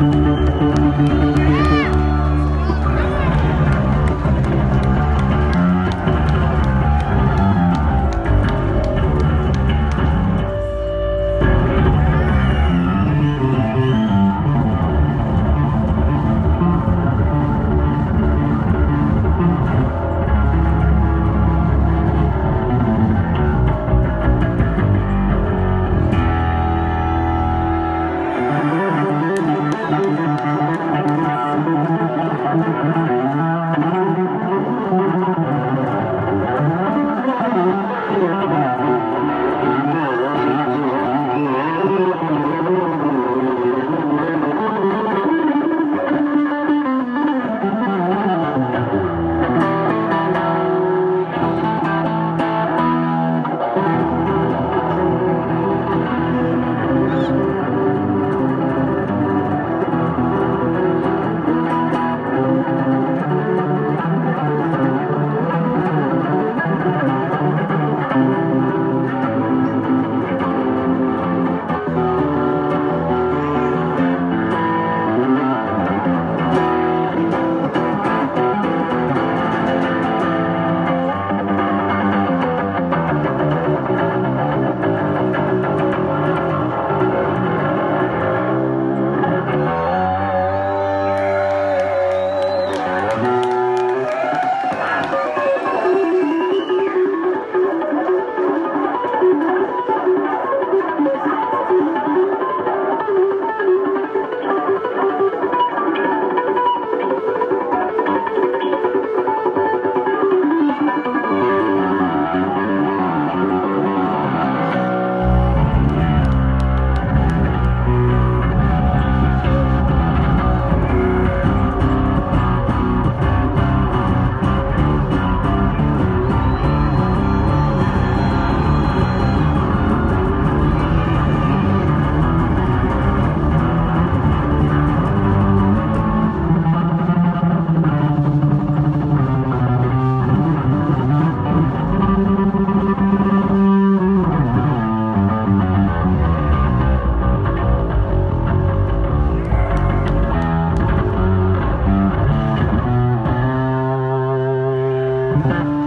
¡Gracias! Thank you. Thank you. Thank you.